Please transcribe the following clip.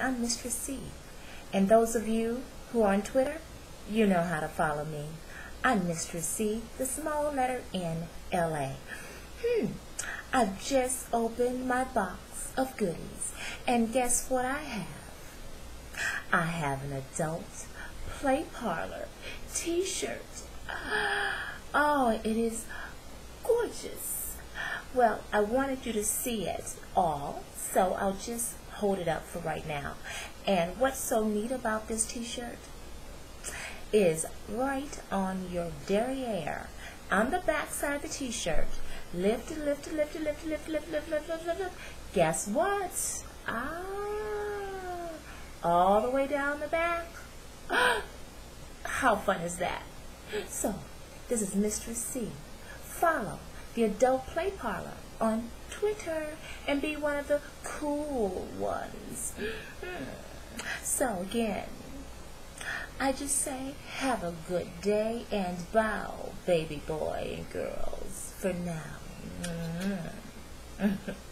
I'm Mistress C. And those of you who are on Twitter, you know how to follow me. I'm Mistress C, the small letter N, L-A. Hmm, I've just opened my box of goodies, and guess what I have? I have an adult play parlor t-shirt. Oh, it is gorgeous. Well, I wanted you to see it all, so I'll just hold it up for right now. And what's so neat about this t-shirt is right on your derriere, on the back side of the t-shirt. Lift, lift, lift, lift, lift, lift, lift, lift, lift, lift, lift. Guess what? Ah, all the way down the back. How fun is that? So, this is Mistress C. Follow the Adult Play Parlor on Twitter and be one of the cool ones. So again, I just say have a good day and bow, baby boy and girls, for now.